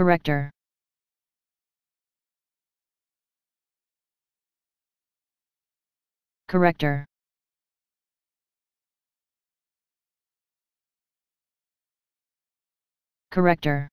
Corrector. Corrector. Corrector.